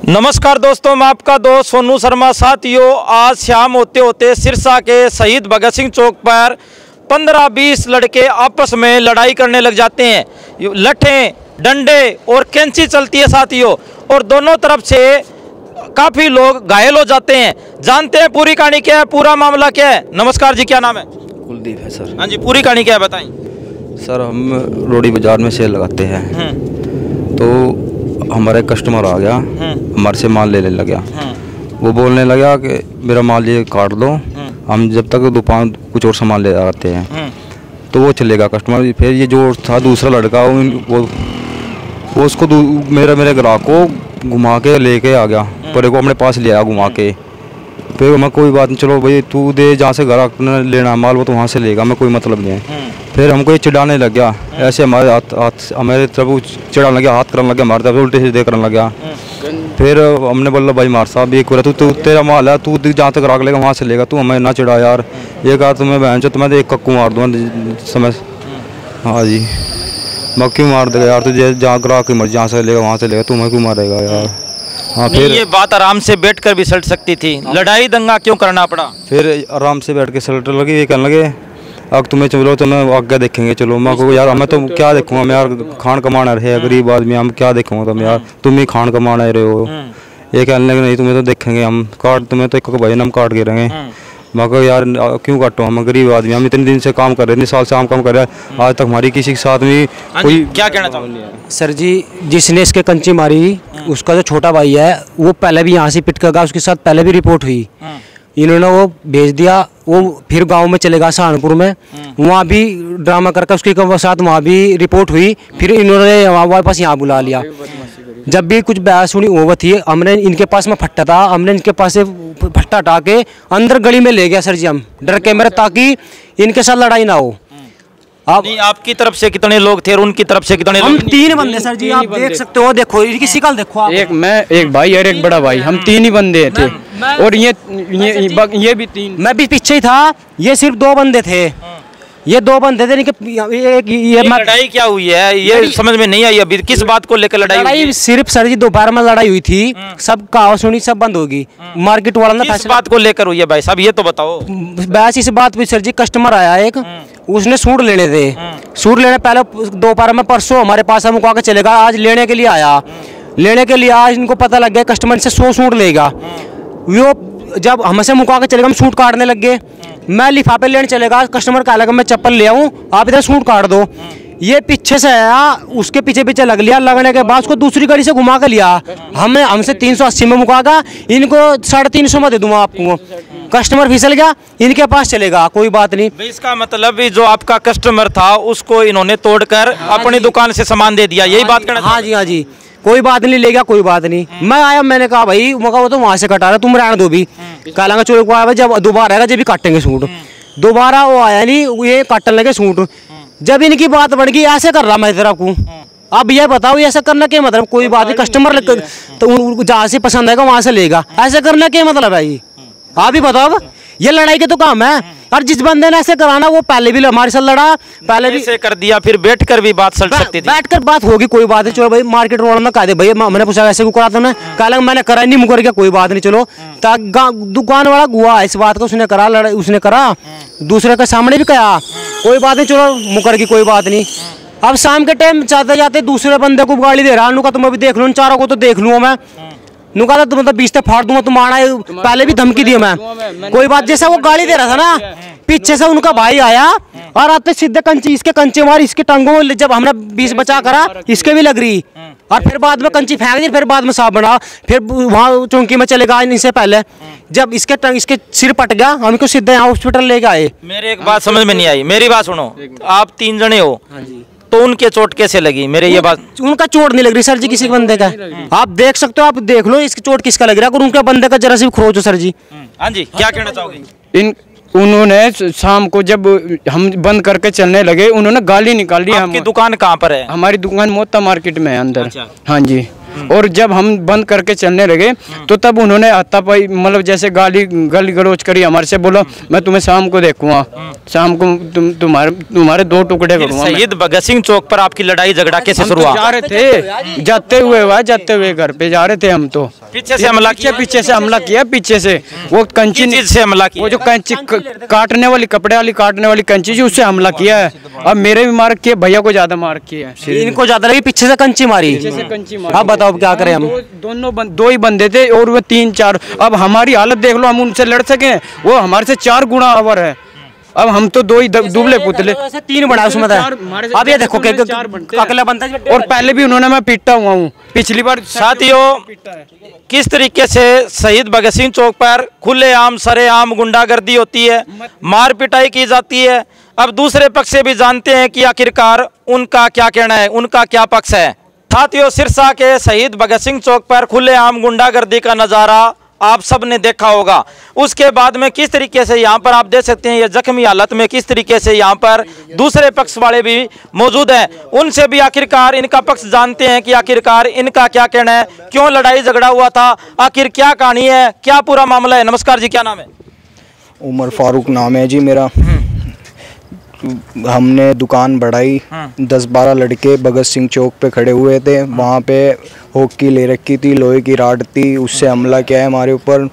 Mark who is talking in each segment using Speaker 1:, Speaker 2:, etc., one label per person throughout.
Speaker 1: नमस्कार दोस्तों मैं आपका दोस्त सोनू शर्मा साथियों आज शाम होते होते सिरसा के शहीद भगत सिंह चौक पर पंद्रह बीस लड़के आपस में लड़ाई करने लग जाते हैं। लठें डंडे और कैंची चलती है साथियों और दोनों तरफ़ से काफ़ी लोग घायल हो जाते हैं। जानते हैं पूरी कहानी क्या है पूरा मामला क्या है? नमस्कार जी क्या नाम है?
Speaker 2: कुलदीप है सर।
Speaker 1: हाँ जी पूरी कहानी क्या है बताएँ।
Speaker 2: सर हम रोडी बाज़ार में सेल लगाते हैं।
Speaker 1: हम्म,
Speaker 2: तो हमारा एक कस्टमर आ गया
Speaker 1: हम्म,
Speaker 2: हमारे से माल ले लेने लग
Speaker 1: गया।
Speaker 2: वो बोलने लगा कि मेरा माल ये काट दो
Speaker 1: हम्म,
Speaker 2: हम जब तक दुकान कुछ और सामान ले आते हैं।
Speaker 1: हम्म,
Speaker 2: तो वो चलेगा कस्टमर फिर ये जो था दूसरा लड़का वो वो, वो उसको मेरा मेरे ग्राहक को घुमा के लेके आ गया। पर को अपने पास ले आया घुमा के। फिर मैं कोई बात नहीं चलो भाई तू दे जहाँ से ग्राहक ने लेना माल वो तो वहाँ से लेगा मैं कोई मतलब नहीं है।
Speaker 1: हम्म,
Speaker 2: फिर हमको ये चिढ़ाने लग गया ऐसे हमारे हाथ हाथ हमारे तरफ़ चिढ़ाने लग गया हाथ करने लग गया हमारे तरफ़ उल्टे सीधे करने लग गया। फिर हमने बोला भाई मार साहब ये कोरा तू तू तेरा माल है तू जहाँ तक राग लेगा वहाँ से लेगा तू हमें ना चिढ़ा यार। ये कहा तुम्हें बहन चो तुम्हें तो एक कक्कू मार दूँगा समय हाँ जी। मैं क्यों मार देगा यार तुझे जहाँ ग्राहक की मर्ज़ी जहाँ से लेगा वहाँ से लेगा तुम्हें क्यों मारेगा यार? हाँ फिर
Speaker 1: ये बात आराम से बैठ कर भी सलट सकती थी। लड़ाई दंगा क्यों करना पड़ा?
Speaker 2: फिर आराम से बैठ के सलट लगे ये कहने लगे अब तुम्हें चलो तो मैं आगे देखेंगे चलो। मैं को यार हमें तो क्या देखूँगा मैं यार खान कमाना रहे गरीब आदमी हम क्या देखूँगा तुम यार? तुम ही खान कमाना रहे हो। ये कहने लगे नहीं तुम्हें तो देखेंगे हम काट तुम्हें तो एक भाई हम काट के रहेंगे। मैं कहा यार क्यों काटो हम गरीब आदमी हम इतने दिन से काम कर रहे इतने साल से हम काम कर रहे हैं। आज तक हमारी किसी के साथ भी
Speaker 1: हाँ
Speaker 2: कोई
Speaker 1: क्या कहना चाहोगे?
Speaker 3: सर जी जिसने इसके कंची मारी उसका जो छोटा भाई है वो पहले भी यहाँ से पिट कर गया उसके साथ पहले भी रिपोर्ट हुई। इन्होंने वो भेज दिया वो फिर गाँव में चलेगा सहारनपुर में। वहाँ भी ड्रामा करके उसके साथ वहाँ भी रिपोर्ट हुई फिर इन्होंने वापस यहाँ बुला लिया। जब भी कुछ बहस हुई वो थी हमने इनके पास में फट्टा था हमने इनके पास से फट्टा हटा के अंदर गली में ले गया सर जी हम। डर के मेरे ताकि इनके साथ लड़ाई ना हो। आप
Speaker 1: नहीं आपकी तरफ़ से कितने लोग थे और उनकी तरफ़ से कितने
Speaker 3: हम तीन बंदे सर जी आप देख सकते हो देखो इनकी शिकल देखो आप।
Speaker 4: एक मैं एक भाई और एक बड़ा भाई हम तीन ही बंदे थे। और ये ये ये भी तीन।
Speaker 3: मैं भी पीछे ही था ये सिर्फ़ दो बंदे थे। ये दो बंदे थे एक ये
Speaker 1: ये लड़ाई क्या हुई है? ये समझ में नहीं आई अभी किस बात को लेकर लड़ाई हुई
Speaker 3: लड़ाई? सिर्फ़ सर जी दोपहर में लड़ाई हुई थी। सब कहा सुनी सब बंद होगी मार्केट वाला ने
Speaker 1: किस बात को लेकर हुई है भाई साहब ये तो बताओ।
Speaker 3: बस इस बात पे सर जी कस्टमर आया एक। उसने सूट लेने थे। सूट लेने पहले दोपहर में परसों हमारे पास हम मुका के चलेगा आज लेने के लिए आया। लेने के लिए आज इनको पता लग गया कस्टमर से सौ सूट लेगा। वो जब हमसे मुका के चलेगा हम सूट काटने लग गए। मैं लिफाफे लेने चलेगा कस्टमर का लगा मैं चप्पल ले आऊँ आप इधर सूट काट दो। ये पीछे से आया उसके पीछे पीछे लग लिया लगने के बाद उसको दूसरी गाड़ी से घुमा कर लिया। हमें हमसे तीन सौ अस्सी में मुकागा इनको साढ़े तीन सौ में दे दूँगा आपको। कस्टमर फिसल गया इनके पास चलेगा कोई बात नहीं।
Speaker 1: इसका मतलब भी जो आपका कस्टमर था उसको इन्होंने तोड़कर अपनी दुकान से सामान दे दिया यही बात करना
Speaker 3: हाँ जी हाँ जी। कोई बात नहीं ले गया कोई बात नहीं। मैं आया मैंने कहा भाई मैं कहा वो तो वहाँ से कटा रहा तुम रहने दो भी। कालांगा चोरी को आया जब दोबारा आएगा जब भी काटेंगे सूट। दोबारा वो आया नहीं ये काटने लगे सूट। जब इनकी बात बढ़ गई ऐसे कर रहा मैं तेरा को। अब ये बताओ ऐसा करना क्या मतलब? कोई बात नहीं कस्टमर तो जहाँ से पसंद आएगा वहाँ से लेगा। ऐसे करना क्या मतलब है ये? आप ही बताओ। ये लड़ाई के तो काम है। और जिस बंदे ने ऐसे कराना वो पहले भी हमारे साथ लड़ा पहले भी
Speaker 1: ऐसे कर दिया फिर बैठ कर भी बात सड़ सकती थी।
Speaker 3: बैठ कर बात होगी कोई बात नहीं। चलो भाई मार्केट रोड में कहा दे भाई मैंने पूछा ऐसे क्यों करा तुमने कहा मैंने करा नहीं मुकर गया कोई बात नहीं चलो। दुकान वाला गुआ इस बात को उसने करा लड़ाई उसने करा। दूसरे के सामने भी कहा। कोई बात नहीं चलो मुकर की कोई बात नहीं। अब शाम के टाइम जाते जाते दूसरे बंदे को गाड़ी दे रहा नुका तुम अभी देख लो इन चारों को तो देख लूँ मैं। नुका तो मतलब बीच से फाड़ दूँगा तुम आना है। पहले भी धमकी दी मैं। कोई बात जैसा वो गाड़ी दे रहा था ना पीछे से उनका भाई आया और आते सीधे कंची इसके कंचे मारी इसके टंगों में जब हमने बीस बचा करा इसके भी लग रही। और फिर बाद में कंची फेंक दी फिर बाद में साफ़ बना फिर वहाँ चौंकी में चलेगा इनसे पहले। जब इसके टंग इसके सिर पट गया हम इसको सीधे यहाँ हॉस्पिटल लेके आए।
Speaker 1: मेरे एक बात समझ में नहीं आई। मेरी बात सुनो। आप तीन जने हो। तो उनके चोट कैसे लगी? मेरे ये बात
Speaker 3: उनका चोट नहीं लग रही सर जी किसी बंदे का। आप देख सकते हो आप देख लो इसकी चोट किसका लग रहा है? अगर उनके बंदे का जरा सी खोजो खरोच हो सर जी।
Speaker 1: हाँ जी क्या कहना चाहोगे?
Speaker 4: इन उन्होंने शाम को जब हम बंद करके चलने लगे उन्होंने गाली निकाल दी
Speaker 1: हमारी दुकान कहाँ पर है?
Speaker 4: हमारी दुकान मोता मार्केट में है अंदर।
Speaker 1: अच्छा।
Speaker 4: हाँ जी। और जब हम बंद करके चलने लगे तो तब उन्होंने हाथापाई मतलब जैसे गाली गाली गलौज करी हमारे से बोला मैं तुम्हें शाम को देखूँगा। शाम को तुम तुम्हारे तुम्हारे दो टुकड़े करूँगा।
Speaker 1: शहीद भगत सिंह चौक पर आपकी लड़ाई झगड़ा कैसे शुरू
Speaker 4: तो
Speaker 1: हुआ?
Speaker 4: जा रहे थे। जाते हुए हुआ जाते हुए घर पे जा रहे थे हम तो।
Speaker 1: पीछे से हमला किया?
Speaker 4: पीछे से हमला किया पीछे से। वो कंची
Speaker 1: से हमला किया?
Speaker 4: वो जो कैंची काटने वाली कपड़े वाली काटने वाली कंची जी उससे हमला किया है। अब मेरे भी मार किए भैया को ज़्यादा मार किया है।
Speaker 3: इनको ज़्यादा लगी पीछे से कंची मारी।
Speaker 4: पीछे से कंची मारी।
Speaker 3: अब बताओ अब क्या करें हम?
Speaker 4: दो, दोनों बन, दो ही बंदे थे और वो तीन चार। अब हमारी हालत देख लो हम उनसे लड़ सके। वो हमारे से चार गुना अवर है। अब हम तो दो ही दुबले पुतले
Speaker 3: तीन बना उसमें अब ये देखो
Speaker 4: हैं।
Speaker 3: अगला बनता है
Speaker 4: और पहले भी उन्होंने मैं पीटा हुआ हूँ। पिछली बार
Speaker 1: साथियों किस तरीके से शहीद भगत सिंह चौक पर खुलेआम सरेआम गुंडागर्दी होती है मार पिटाई की जाती है? अब दूसरे पक्ष से भी जानते हैं कि आखिरकार उनका क्या कहना है उनका क्या पक्ष है? साथियों सिरसा के शहीद भगत सिंह चौक पर खुलेआम गुंडागर्दी का नज़ारा आप सबने देखा होगा। उसके बाद में किस तरीके से यहाँ पर आप देख सकते हैं ये जख्मी हालत में किस तरीके से यहाँ पर दूसरे पक्ष वाले भी मौजूद हैं। उनसे भी आखिरकार इनका पक्ष जानते हैं कि आखिरकार इनका क्या कहना है क्यों लड़ाई झगड़ा हुआ था आखिर क्या कहानी है क्या पूरा मामला है? नमस्कार जी क्या नाम है?
Speaker 5: उमर फारूक नाम है जी मेरा। हमने दुकान बढ़ाई। दस बारह लड़के भगत सिंह चौक पे खड़े हुए थे। वहाँ पे हॉकी ले रखी थी लोहे की राड थी उससे हमला किया है हमारे ऊपर।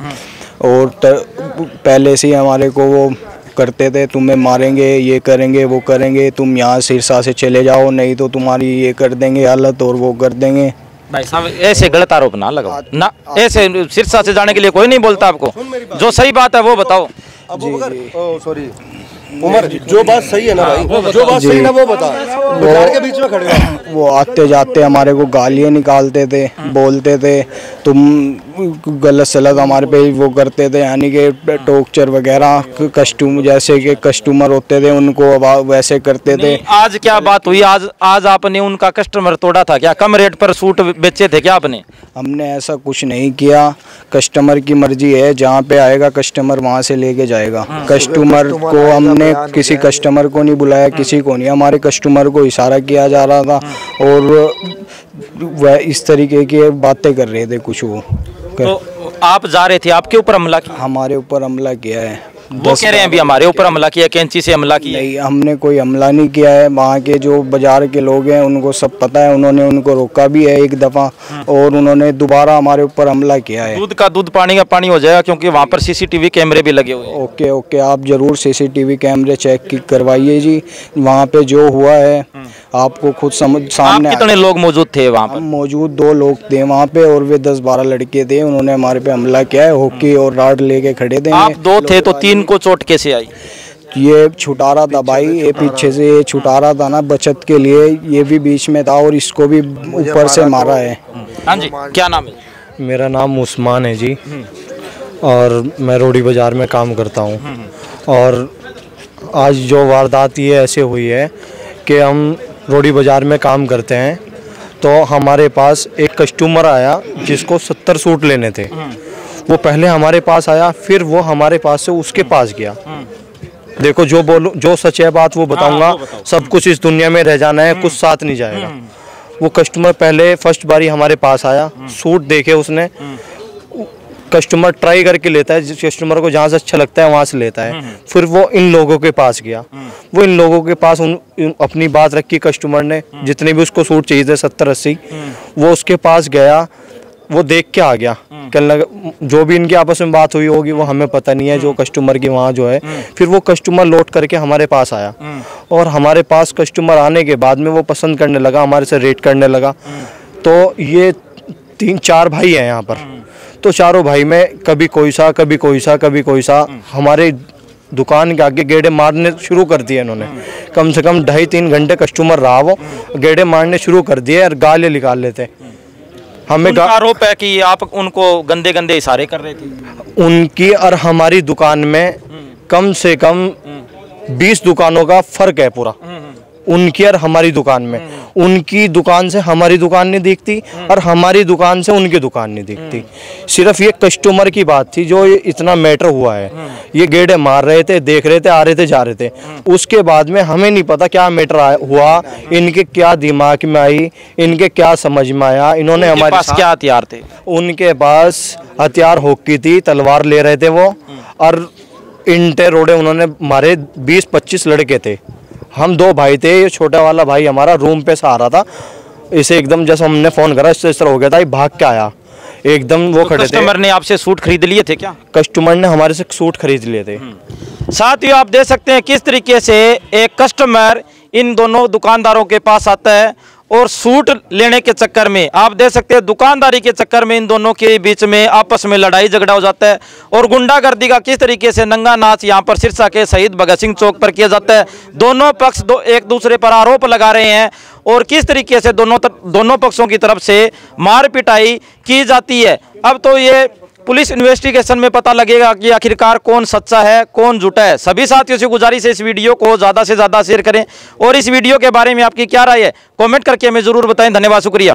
Speaker 5: और पहले से ही हमारे को वो करते थे तुम्हें मारेंगे ये करेंगे वो करेंगे तुम यहाँ सिरसा से चले जाओ नहीं तो तुम्हारी ये कर देंगे हालत और वो कर देंगे।
Speaker 1: भाई साहब ऐसे गलत आरोप ना लगाओ। ना ऐसे सिरसा से जाने के लिए कोई नहीं बोलता आपको। जो सही बात है वो बताओ।
Speaker 6: अबू सॉरी उमर जो बात सही है ना भाई? जो बात सही है ना वो बता। बाज़ार के बीच में खड़े
Speaker 5: वो आते जाते हमारे को गालियाँ निकालते थे बोलते थे तुम गलत सलत हमारे पे वो करते थे यानी कि टोकचर वगैरह कस्टम जैसे कि कस्टमर होते थे उनको वैसे करते थे।
Speaker 1: आज क्या बात हुई? आज आज आपने उनका कस्टमर तोड़ा था क्या? कम रेट पर सूट बेचे थे क्या आपने?
Speaker 5: हमने ऐसा कुछ नहीं किया। कस्टमर की मर्ज़ी है जहाँ पे आएगा कस्टमर वहाँ से लेके जाएगा। कस्टमर को हमने किसी कस्टमर को नहीं बुलाया किसी को नहीं। हमारे कस्टमर को इशारा किया जा रहा था और वह इस तरीके की बातें कर रहे थे कुछ वो।
Speaker 1: तो आप जा रहे थे आपके ऊपर हमला किया?
Speaker 5: हमारे ऊपर हमला किया है।
Speaker 1: वो कह रहे हैं अभी हमारे ऊपर हमला किया कैंची से हमला किया।
Speaker 5: नहीं हमने कोई हमला नहीं किया है। वहाँ के जो बाज़ार के लोग हैं उनको सब पता है। उन्होंने उनको रोका भी है एक दफ़ा और उन्होंने दोबारा हमारे ऊपर हमला किया है।
Speaker 1: दूध का दूध पानी का पानी हो जाएगा क्योंकि वहाँ पर सीसीटीवी कैमरे भी लगे हुए हैं।
Speaker 5: ओके ओके आप ज़रूर सीसीटीवी कैमरे चेक की करवाइए जी। वहाँ पे जो हुआ है आपको खुद समझ सामने
Speaker 1: कितने लोग मौजूद थे वहाँ पर?
Speaker 5: मौजूद दो लोग थे वहाँ पे और वे दस बारह लड़के थे। उन्होंने हमारे पे हमला किया है हॉकी और राड लेके खड़े थे।
Speaker 1: आप दो थे तो तीन को चोट कैसे आई?
Speaker 5: ये छुटा रहा था भाई ये पीछे से ये छुटा रहा था ना बचत के लिए ये भी बीच में था और इसको भी ऊपर से मारा है।
Speaker 1: हाँ जी क्या नाम है?
Speaker 7: मेरा नाम उस्मान है जी। और मैं रोडी बाज़ार में काम करता हूँ। और आज जो वारदात ये ऐसे हुई है कि हम रोडी बाज़ार में काम करते हैं। तो हमारे पास एक कस्टमर आया जिसको सत्तर सूट लेने थे। वो पहले हमारे पास आया फिर वो हमारे पास से उसके पास गया। देखो जो बोलो जो सच है बात वो बताऊँगा। सब कुछ इस दुनिया में रह जाना है कुछ साथ नहीं जाएगा। वो कस्टमर पहले फ़र्स्ट बारी हमारे पास आया। सूट देखे उसने। कस्टमर ट्राई करके लेता है जिस कस्टमर को जहाँ से अच्छा लगता है वहाँ से लेता है। फिर वो इन लोगों के पास गया। वो इन लोगों के पास उन, उन अपनी बात रखी कस्टमर ने जितने भी उसको सूट चाहिए थे सत्तर अस्सी वो उसके पास गया वो देख के आ गया। कहने लगा जो भी इनकी आपस में बात हुई होगी वो हमें पता नहीं है जो कस्टमर की वहाँ जो है। फिर वो कस्टमर लौट करके हमारे पास आया। और हमारे पास कस्टमर आने के बाद में वो पसंद करने लगा हमारे से रेट करने लगा। तो ये तीन चार भाई हैं यहाँ पर। तो चारों भाई में कभी कोई सा कभी कोई सा कभी कोई सा हमारे दुकान के आगे गेड़े मारने शुरू कर दिए इन्होंने। कम से कम ढाई तीन घंटे कस्टमर रहा वो गेड़े मारने शुरू कर दिए और गाले निकाल लेते। हमें
Speaker 1: आरोप है कि आप उनको गंदे गंदे इशारे कर रहे थे।
Speaker 7: उनकी और हमारी दुकान में कम से कम बीस दुकानों का फ़र्क है पूरा। उनकी और हमारी दुकान में। उनकी दुकान से हमारी दुकान नहीं दिखती और हमारी दुकान से उनकी दुकान नहीं दिखती। सिर्फ़ ये कस्टमर की बात थी जो इतना मैटर हुआ है। ये गेड़े मार रहे थे देख रहे थे आ रहे थे जा रहे थे। उसके बाद में हमें नहीं पता क्या मैटर हुआ इनके क्या दिमाग में आई इनके क्या समझ में आया इन्होंने हमारे
Speaker 1: पास क्या हथियार थे?
Speaker 7: उनके पास हथियार होकी थी तलवार ले रहे थे वो। और इंटे रोड़े उन्होंने मारे बीस पच्चीस लड़के थे। हम दो भाई थे ये छोटा वाला भाई हमारा रूम पे से आ रहा था। इसे एकदम जैसे हमने फ़ोन करा इससे इस तरह हो गया था ये भाग के आया। एकदम वो तो खड़े थे।
Speaker 1: कस्टमर ने आपसे सूट खरीद लिए थे क्या?
Speaker 7: कस्टमर ने हमारे से सूट खरीद लिए थे।
Speaker 1: साथ ही आप देख सकते हैं किस तरीके से एक कस्टमर इन दोनों दुकानदारों के पास आता है। और सूट लेने के चक्कर में आप देख सकते हैं दुकानदारी के चक्कर में इन दोनों के बीच में आपस में लड़ाई झगड़ा हो जाता है। और गुंडागर्दी का किस तरीके से नंगा नाच यहाँ पर सिरसा के शहीद भगत सिंह चौक पर किया जाता है। दोनों पक्ष दो एक दूसरे पर आरोप लगा रहे हैं और किस तरीके से दोनों तर, दोनों पक्षों की तरफ़ से मार पिटाई की जाती है। अब तो ये पुलिस इन्वेस्टिगेशन में पता लगेगा कि आखिरकार कौन सच्चा है, कौन झूठा है। सभी साथियों से गुजारिश है इस वीडियो को ज़्यादा से ज़्यादा शेयर करें और इस वीडियो के बारे में आपकी क्या राय है कॉमेंट करके हमें ज़रूर बताएँ। धन्यवाद, शुक्रिया।